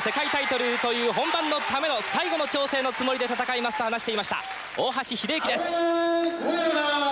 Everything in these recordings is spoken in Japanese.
世界タイトルという本番のための最後の調整のつもりで戦いますと話していました。大橋秀幸です。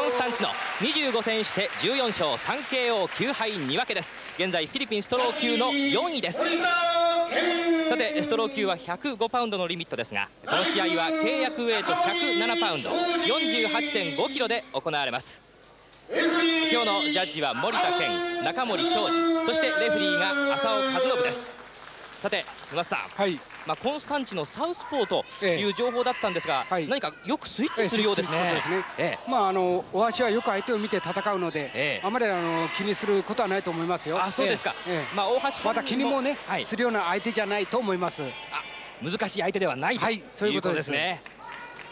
コンスタンチノ25戦して14勝 3KO9 敗2分けです。現在フィリピンストロー級の4位です。さてストロー級は105パウンドのリミットですがこの試合は契約ウェイト107パウンド48.5キロで行われます。今日のジャッジは森田健中森昌司そしてレフリーが浅尾和信です。さて沼津さん、はい、まあ、コンスタンチのサウスポーという情報だったんですが、ええ、何かよくスイッチするようですね。まああの大足はよく相手を見て戦うので、え、あまりあの気にすることはないと思いますよ。あそうですか。まあ大橋また気にもね、はい、するような相手じゃないと思います。あ難しい相手ではないと、はい、そういうことですね。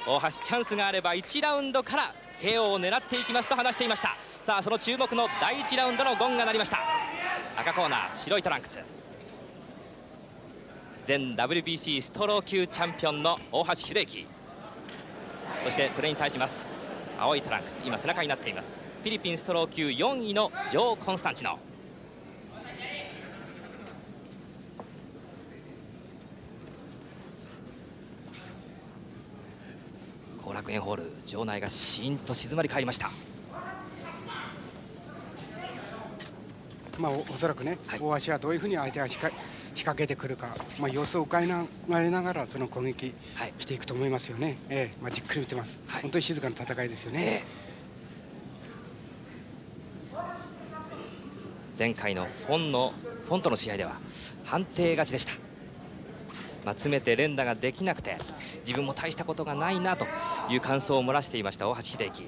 大橋チャンスがあれば1ラウンドから KO を狙っていきますと話していました。さあその注目の第1ラウンドのゴンが鳴りました。赤コーナー白いトランクス前 WBC ストロー級チャンピオンの大橋秀樹そしてそれに対します。青いトランクス。今背中になっています。フィリピンストロー級4位のジョー・コンスタンチノ。後楽園ホール。場内がシーンと静まり返りました。まあおそらくね、はい、大橋はどういうふうに相手がしっかり仕掛けてくるか、まあ、様子を伺いながらその攻撃していくと思いますよね、はい、え。ー、まあ、じっくり見てます、はい、本当に静かな戦いですよね。えー、前回のフォンのフォンとの試合では判定勝ちでした、まあ、詰めて連打ができなくて自分も大したことがないなという感想を漏らしていました大橋秀樹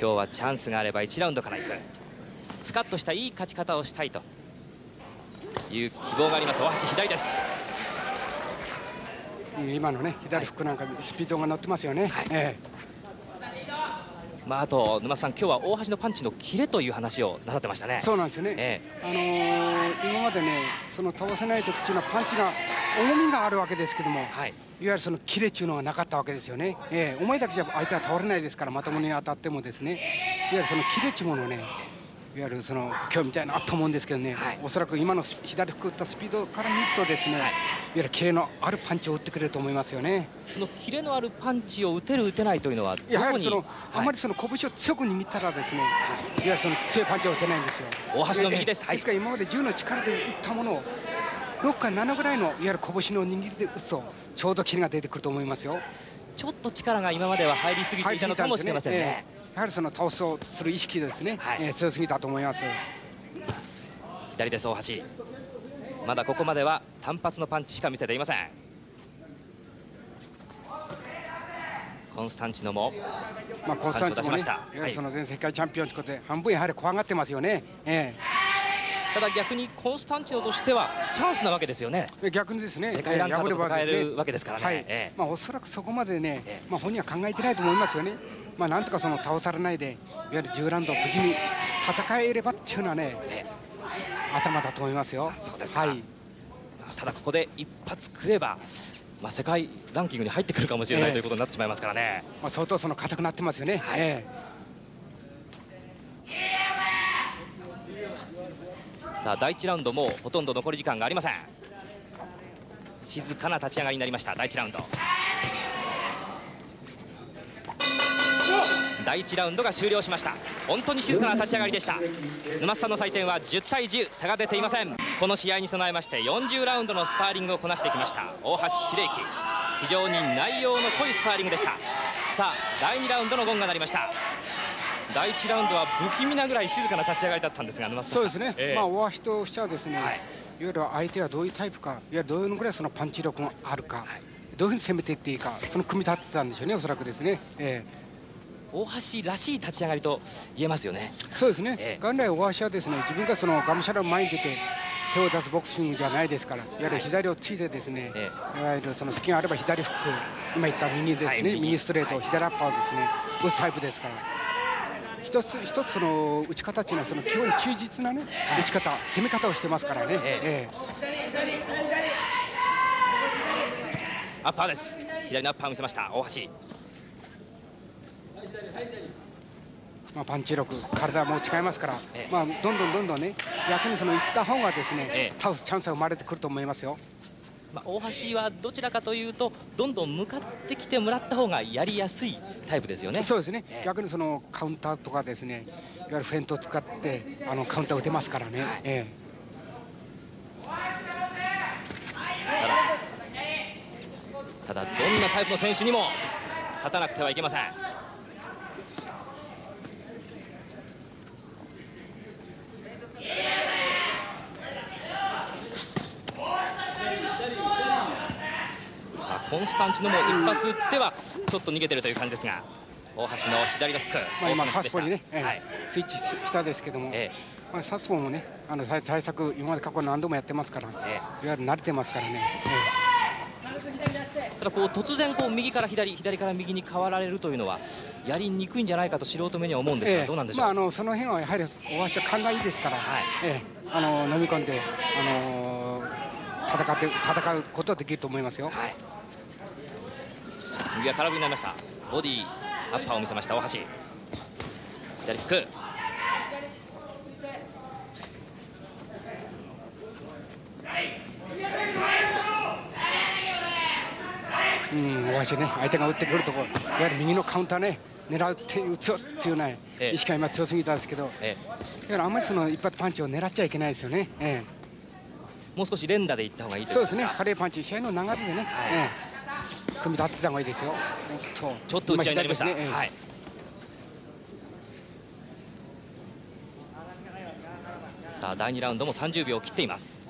今日はチャンスがあれば1ラウンドからいくスカッとしたいい勝ち方をしたいという希望があります。大橋左です。今のね左フックなんかスピードが乗ってますよね、はい、ええ。まあ、あと沼さん、今日は大橋のパンチのキレという話をなさってましたね。そうなんですよね、ええ、あのー、今までね、その倒せない時っていうのは、パンチが重みがあるわけですけども、はい、いわゆるそのキレっていうのがなかったわけですよね、ええ、重いだけじゃ相手は倒れないですから、まともに当たってもですね、いわゆるそのキレっていうものをね、いわゆるその今日みたいなと思うんですけどね、はい、おそらく今の左振ったスピードから見るとですね、はい、いわゆるキレのあるパンチを打ってくれると思いますよね。そのキレのあるパンチを打てる打てないというのはやはりその、はい、あまりその拳を強く握ったらですね、いわゆるその強いパンチを打てないんですよ。大橋の右です。ですから今まで銃の力で打ったものを6か7ぐらいのいわゆる拳の握りで打つとちょうどキレが出てくると思いますよ。ちょっと力が今までは入りすぎていたのかもしれませんね。やはりその倒そうする意識ですね、はい、えー、強すぎたと思います。左です大橋。まだここまでは単発のパンチしか見せていません。コンスタンチノもまあコンスタンチノも、ね、はい、その前世界チャンピオンということで半分やはり怖がってますよね、えー、ただ逆にコンスタンチノとしてはチャンスなわけですよね。逆にですね。世界ランカーと戦えるわけですからね、はい。えー、まあ、おそらくそこまでね、えー、まあ、本人は考えてないと思いますよね。まあ、なんとかその倒されないでいわゆる10ラウンド無事に戦えればっていうのはね、えー頭だと思いますよ。そうですはい、ただここで一発食えば、まあ、世界ランキングに入ってくるかもしれない、えー、ということになってしまいますからね。まあ、相当その硬くなってますよね。はい、えー、さあ第1ラウンドもほとんど残り時間がありません。静かな立ち上がりになりました第1ラウンド。第1ラウンドが終了しました。本当に静かな立ち上がりでした。沼津さんの採点は10対10差が出ていません。この試合に備えまして40ラウンドのスパーリングをこなしてきました大橋秀樹。非常に内容の濃いスパーリングでした。さあ第2ラウンドのゴンが鳴りました。第1ラウンドは不気味なぐらい静かな立ち上がりだったんですがそうですね、えー、まあ大橋としてはですね、はい、いわゆる相手はどういうタイプかいわゆるどういうぐらいそのパンチ力があるか、はい、どういうふうに攻めていっていいかその組み立ててたんでしょうねおそらくですね、えー大橋らしい立ち上がりと言えますよね。そうですね、えー、元来大橋はですね自分がそのがむしゃら前に出て手を出すボクシングじゃないですから、いわゆる左をついてですね、えー、いわゆるその隙があれば左フック、今言った右ですね、はい、右。ストレート、左アッパーをですね、打つタイプですから。一つ一つその打ち方っていうのはその基本に忠実なね、打ち方、攻め方をしてますからね。ええ。アッパーです。左のアッパーを見せました。大橋。まあ、パンチ力、体も違いますから、ええ、まあ、どんどんどんどんね、逆にそのいった方がですね、え、倒すチャンスが生まれてくると思いますよ。まあ、大橋はどちらかというと、どんどん向かってきてもらった方がやりやすいタイプですよね。そうですね、逆にそのカウンターとかですね、いわゆるフェイントを使ってあのカウンターを打てますからね。はい、ええ。ただどんなタイプの選手にも勝たなくてはいけませんコンチノも一発打ってはちょっと逃げてるという感じですが大橋の左のフック、まあ、今サスポにね、はい、スイッチしたですけども、ええ。まあ、サスポもねあの対策今まで過去何度もやってますから、ええ、いわゆる慣れてますからね、ええ。ただこう突然こう右から左左から右に変わられるというのはやりにくいんじゃないかと素人目には思うんですが、えー、どうなんでしょう、まあ、あのその辺はやはり大橋は勘がいいですから、はい。えー、あの飲み込んで、あのー、戦って戦うことはできると思いますよ。はい、右が空振りになりました。ボディアッパーを見せました大橋。左フック。うん、大橋ね、相手が打ってくるところ、いわゆる右のカウンターね、狙うって打つっていうね、ええ、意識が今強すぎたんですけど、ええ、だからあんまりその一発パンチを狙っちゃいけないですよね。ええ、もう少し連打でいった方がいいそうですね、カレーパンチ、試合の流れでね、はい、ええ、組み立てた方がいいですよ。ちょっと打ち合いになりました。ねええ、はいさあ第2ラウンドも30秒を切っています。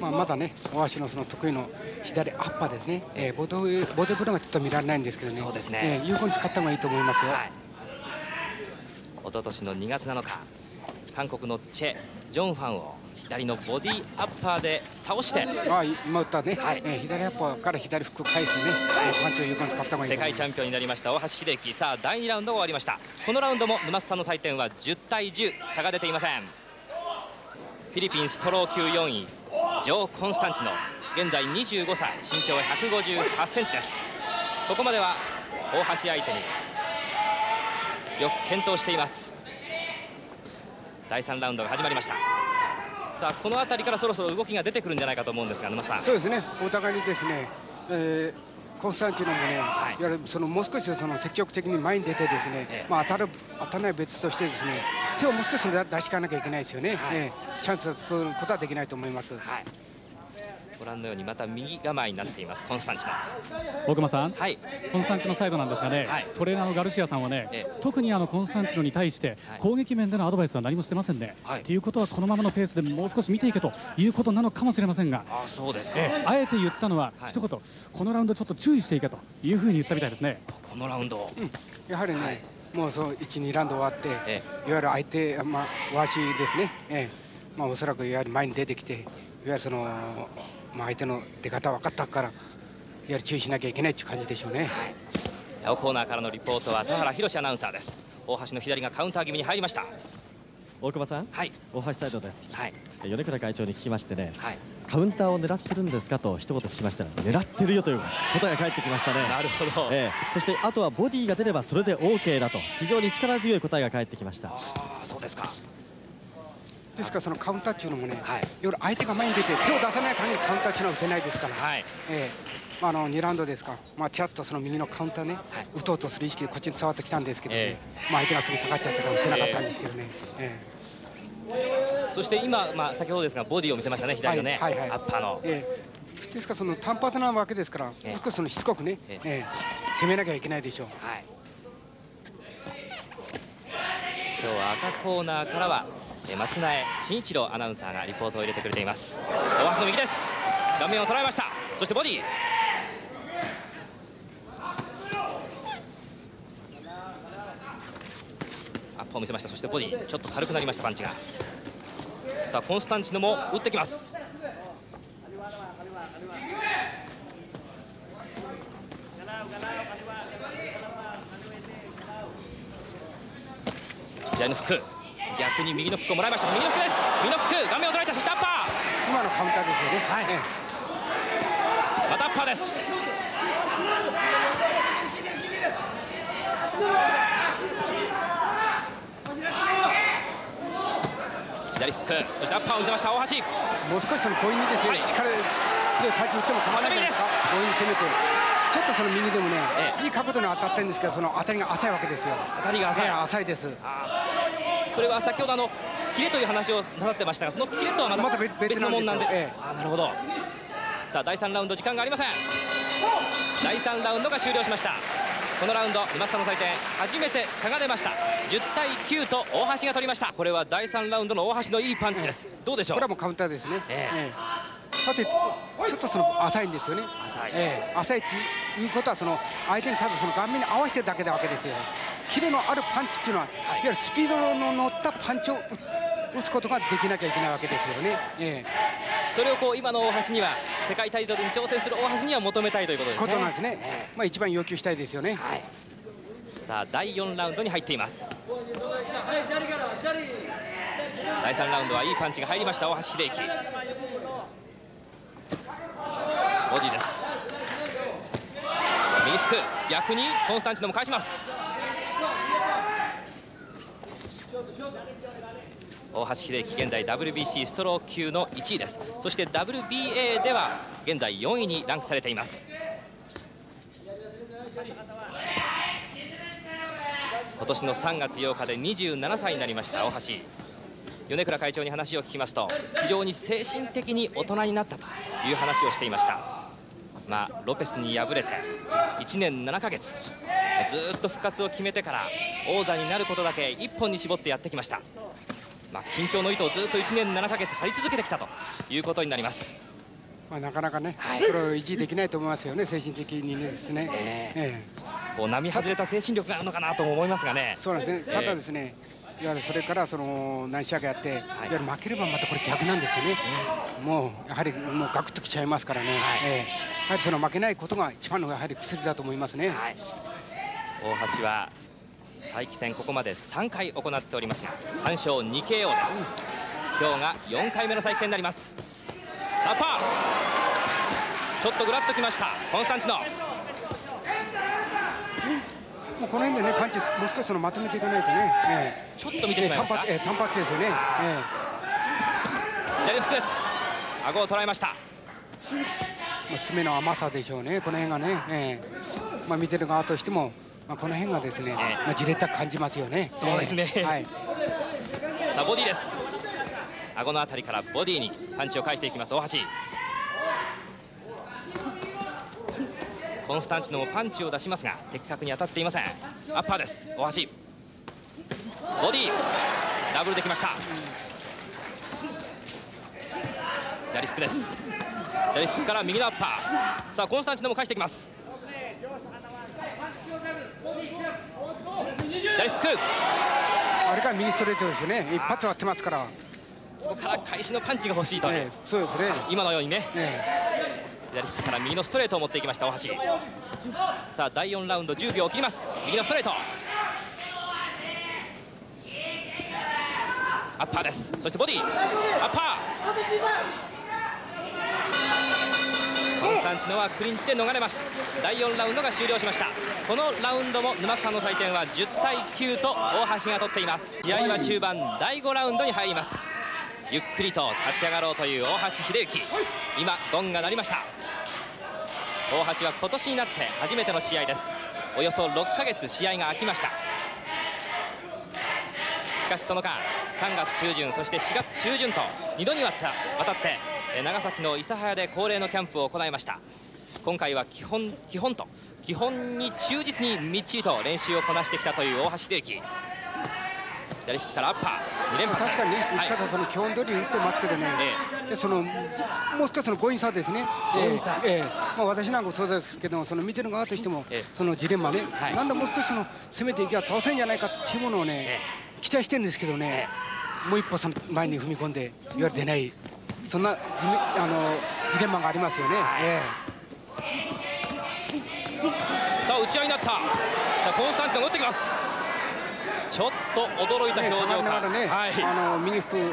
まあ、まだね、大橋のその得意の左アッパーですね、えー、ボディボディブローがちょっと見られないんですけどね、そうですね、えー、有効に使った方がいいと思いますよ。はい、一昨年の2月7日、韓国のチェ・ジョンファンを左のボディアッパーで倒して、あ今打ったね、はい、えー、左アッパーから左フックを返すね、はい、パンチを有効に使った方がいい世界チャンピオンになりました大橋秀樹、さあ第2ラウンドが終わりました、このラウンドも沼津さんの採点は10対10、差が出ていません。フィリピンストロー級4位ジョー・コンスタンチノ。現在25歳身長158センチです。ここまでは大橋相手によく健闘しています。第3ラウンドが始まりましたさあこの辺りからそろそろ動きが出てくるんじゃないかと思うんですが沼さん。そうですね。お互いにですね、えー、コンスタンチノもね、はい、いわゆるそのもう少しその積極的に前に出てですね、ええ、まあ、当たる当たらない別としてですね手をもう少し出しかなきゃいけないですよね、はい、えー、チャンスを作ることはできないと思います。はいご覧のようにまた右構えになっていますコンスタンチノ。大熊さん、はい、コンスタンチノサイドなんですがね、はい、トレーナーのガルシアさんはね、ええ、特にあのコンスタンチノに対して攻撃面でのアドバイスは何もしてませんね。はい、ということはこのままのペースでもう少し見ていけということなのかもしれませんが。あそうですか、えあえて言ったのは、一言このラウンドちょっと注意していけというふうに言ったみたいですね。このラウンド、うん、やはりね、もうそう1、2ラウンド終わって、ええ、いわゆる相手、まあ、ワシですね、ええ。まあ、おそらくいわゆる前に出てきて、いわゆるその、まあ、相手の出方分かったから、いわゆる注意しなきゃいけないという感じでしょうね。はい、青コーナーからのリポートは田原宏アナウンサーです。大橋の左がカウンター気味に入りました。大久保さん、はい、大橋サイドです。はい、米倉会長に聞きましてね、はい、カウンターを狙ってるんですかと一言聞きましたら狙ってるよという答えが返ってきましたね。なるほど、えー、そしてあとはボディが出ればそれで OK だと非常に力強い答えが返ってきました。ああそうですかですからそのカウンターっていうのもね、はい、夜相手が前に出て手を出さない限りカウンターっていうのは打てないですから、はい。えーまあ、あの2ラウンドですか、まあ、ちらっとその右のカウンターね、はい、打とうとする意識でこっちに伝わってきたんですけどね、えー、まあ、相手がすぐ下がっちゃったから打てなかったんですけどね。えーそして今、まあ、先ほどですがボディを見せましたね、左のね、はいはいはい、アッパーの。えー、ですから、その単発なわけですから、しそのしつこくね、えー、えー、攻めなきゃいけないでしょう。はい、今日は赤コーナーからは、え、松苗慎一郎アナウンサーがリポートを入れてくれています。大橋の右です。顔面を捉えました。そしてボディ。アップを見せましたそしてボディちょっと軽くなりましたパンチがさあコンスタンチノも打ってきます左のフック逆に右のフックをもらいました。右のフックです。右のフック顔面を捉えたそしてアッパー。今のカウンターですよね。はい、ええ、またアッパーです。左フックそしてアッパーを見せました大橋。もう少しその強引にですね、はい、力でパンチ打っても構わないじゃないですか。強引に攻めてちょっとその右でもね、ええ、いい角度に当たってるんですけどその当たりが浅いわけですよ。当たりが浅い、浅いです。これは先ほどあのキレという話をなさってましたがそのキレとはまた別のもんなんで、ええ、あなるほど。さあ第3ラウンド時間がありません。第3ラウンドが終了しました。このラウンド沼津さんの採点初めて差が出ました。10対9と大橋が取りました。これは第3ラウンドの大橋のいいパンチです、どうでしょう？これはもうカウンターですね、ええ。さてちょっとその浅いんですよね。浅い、ええ、浅いということはその相手にただその顔面に合わせてるだけなわけですよ。キレのあるパンチっていうのは、はい、いわゆるスピードの乗ったパンチを打つことができなきゃいけないわけですよね、ええ、それをこう今の大橋には世界タイトルに挑戦する大橋には求めたいということですね。ことなんですね、まあ、一番要求したいですよね、はい、さあ第4ラウンドに入っています。第3ラウンドはいいパンチが入りました。大橋秀樹ボディです右フック逆にコンスタンチノも返します。大橋秀樹現在 WBC ストロー級の1位です。そして WBA では現在4位にランクされています。今年の3月8日で27歳になりました大橋。米倉会長に話を聞きますと非常に精神的に大人になったという話をしていました。まあ、ロペスに敗れて1年7ヶ月ずっと復活を決めてから王座になることだけ一本に絞ってやってきました、まあ、緊張の糸をずっと1年7ヶ月張り続けてきたということになります。まあ、なかなかね、はい、それを維持できないと思いますよね、精神的にですね。えー、えー、こう並外れた精神力があるのかなと思いますがね。そうなんですね。ただですね、いわゆるそれからその何試合かやって、はい、いわゆる負ければまたこれ逆なんですよね。もうやはりもうガクッときちゃいますからね。はい、えーはりその負けないことが一番のやはり薬だと思いますね、はい、大橋は再起戦ここまで3回行っております。が3勝 2KO です、うん、今日が4回目の再起戦になります。アパー。ちょっとぐらっときました。コンスタンチノ。もうこの辺でねパンチもう少しそのまとめていかないとね、えー、ちょっと見てしまいました、えー、単発ですよね、えー、左フックです。顎を捉えましたまあ、爪の甘さでしょうね、この辺がね、えーまあ、見てる側としても、まあ、この辺がですね、えー、まあ、じれったく感じますよね。そうですね、えー、はい、さあボディです。顎のあたりからボディにパンチを返していきます大橋。コンスタンチノもパンチを出しますが的確に当たっていません。アッパーです。大橋。ボディ。ダブルできました。左フックです左利きから右のアッパー。さあコンスタンチノも返していきます。左フック。あれが右ストレートですよね。一発割ってますから。そこから開始のパンチが欲しいと、ね、そうですね。今のようにね、ね、左利きから右のストレートを持っていきました大橋。さあ第4ラウンド10秒を切ります。右のストレート。アッパーです。そしてボディ。アッパーコンスタンチノはクリンチで逃れます。第4ラウンドが終了しました。このラウンドも沼津さんの採点は10対9と大橋が取っています。試合は中盤第5ラウンドに入ります。ゆっくりと立ち上がろうという大橋秀幸。今ゴンが鳴りました。大橋は今年になって初めての試合です。およそ6ヶ月試合が空きました。しかしその間3月中旬そして4月中旬と2度にわたって長崎の諫早で恒例のキャンプを行いました。今回は基本基本と基本に忠実にみっちりと練習をこなしてきたという大橋秀樹左利きからアッパー。2連発。確かにね打ち方、その基本通りに打ってますけどね、えでそのもう少しその強引さですね、強引さ、えーまあ、私なんかもそうですけどその見てる側としても、えそのジレンマね、はい、なんでもう少しその攻めていけば倒せるんじゃないかっていうものをね、期待してるんですけどね、もう一歩その前に踏み込んでいわゆる出ないそんなあのジレンマがありますよね。えー、さあ打ち合いになった。さあコンスタンチノが打ってきます。ちょっと驚いた表情か、ね、はい、あの右服っ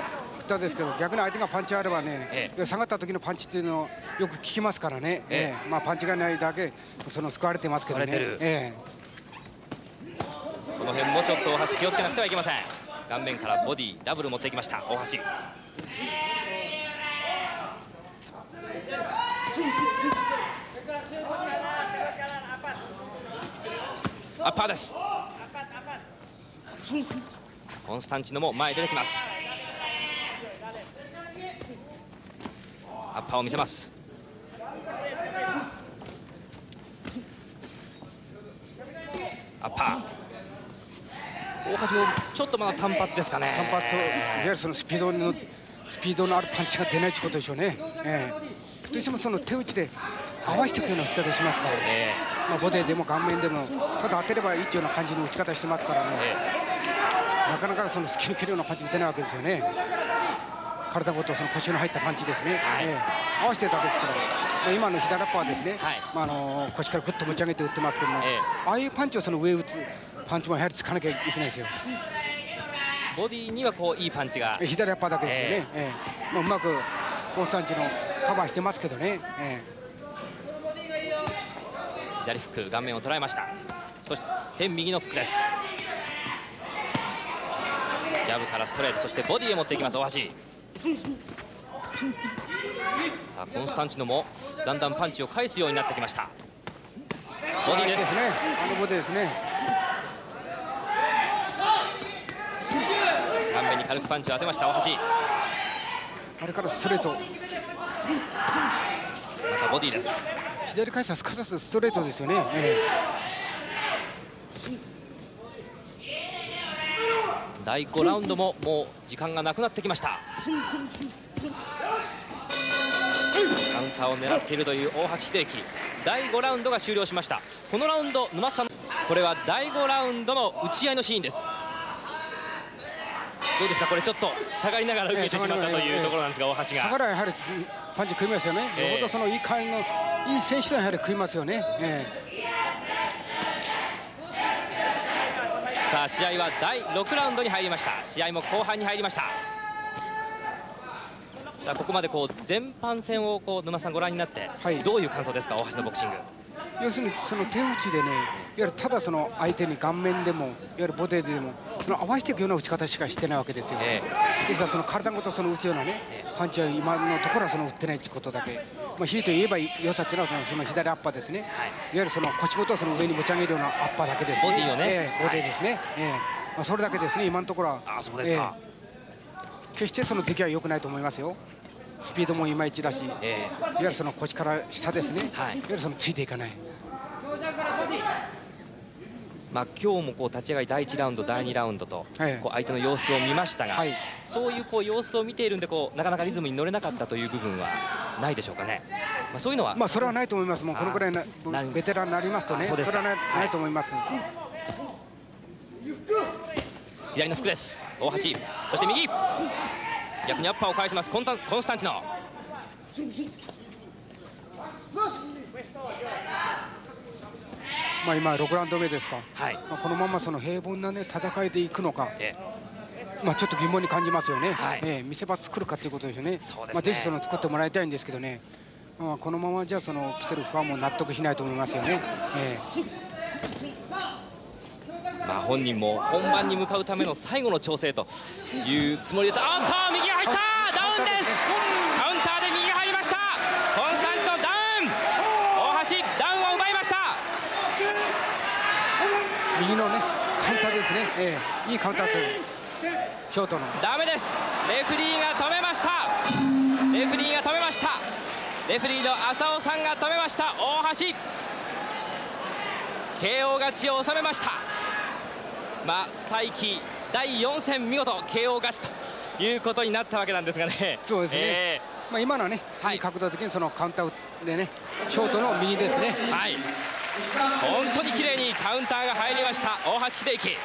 たですけど逆に相手がパンチあればね、ええ、下がった時のパンチっていうのをよく聞きますからね、ええ。まあ、パンチがないだけその救われてますけどね。えこの辺もちょっと大橋気をつけなくてはいけません。顔面からボディダブル持っていきました。大橋アッパーです。コンスタンチノも前出てきます。アッパーを見せます。アッパー。大橋もちょっとまだ単発ですかね。単発といわゆるそのスピードのスピードのあるパンチが出ないということでしょうね、えー、どうしてもその手打ちで合わせていくような打ち方しますから、えー、まあ、ボディでも顔面でもただ当てればいいというような感じの打ち方してますからね、えー、なかなかその突き抜けるようなパンチ打てないわけですよね。体ごとその腰の入ったパンチですね、はい、えー、合わせてるだけですから、まあ、今の左ラッパーですね、はい、まあ、あの腰からぐっと持ち上げて打ってますけども、えー、ああいうパンチをその上打つパンチもやはりつかなきゃいけないですよ。ボディにはこういいパンチが。左パーだけですよね、えー、まあ、うまくコンスタンチのカバーしてますけどね、えー、左フック顔面を捉えました。そして右のフックです。ジャブからストレートそしてボディへ持っていきます大橋。さあコンスタンチノもだんだんパンチを返すようになってきました。ボディですね。あのボディですね顔面に軽くパンチを当てました大橋。あれからストレート。またボディです。左返すすかさずストレートですよね、えー第5ラウンドももう時間がなくなってきました。カウンターを狙っているという大橋秀樹。第5ラウンドが終了しました。このラウンド沼津さん。これは第5ラウンドの打ち合いのシーンですどうですかこれちょっと下がりながら受けてしまったというところなんですが大橋が。下がらやはりパンチ食いますよね、えー、よそのいい感のいい選手はやはり食いますよね、えーさあ試合は第6ラウンドに入りました。試合も後半に入りました。さあここまでこう全般戦をこう沼さんご覧になって、はい、どういう感想ですか？大橋のボクシング要するにその手打ちでねいわゆるただその相手に顔面でもいわゆるボディでもその合わせていくような打ち方しかしてないわけですよ、えー、ですからその体ごとその打つようなねパンチは今のところはその打ってないってことだけ。まあ、ひいて言えば良さっていうのはその左アッパーですね、はい、いわゆるその腰ごとその上に持ち上げるようなアッパーだけです、ね、ボディをね、えー、ボディですね、はい、え。ー、まあ、それだけですね今のところは。あそうですか、えー、決してその出来は良くないと思いますよ。スピードもいまいちだし、えー、いわゆるその腰から下ですね、はい、いわゆるそのついていかないまあ、今日もこう立ち上がり第1ラウンド、第2ラウンドとこう相手の様子を見ましたが、はい、そういうこう様子を見ているんでこうなかなかリズムに乗れなかったという部分はないでしょうかね。まあ、そういうのは、まあ、それはないと思います、もうこのくらいなベテランになりますとね、それはない,、ないと思います。左の服です、大橋、そして右、逆にアッパーを返します、コンタコンスタンチノ。まあ、今、6ラウンド目ですか、はい。まあ、このままその平凡な、ね、戦いでいくのか、ええ、まあ、ちょっと疑問に感じますよね、はい、えー、見せ場作るかということですよね、そうですね。まあ、ぜひその作ってもらいたいんですけどね、まあ、このままじゃその来てるファンも納得しないと思いますよね。えまあ、本人も本番に向かうための最後の調整というつもりであんた右入ったダウンですカウンターで右入りましたコンスタントダウン大橋ダウンを奪いました右のねカウンターですね、えー、いいカウンターとショートの。ダメです。レフリーが止めました。レフリーが止めました。レフリーの浅尾さんが止めました。大橋。KO 勝ちを収めました。まあ再起第4戦見事。KO 勝ちということになったわけなんですがね。そうですね、えー、まあ今のはね、はい、角度的にそのカウンターでねショートの右ですね。はい本当にきれいにカウンターが入りました大橋秀樹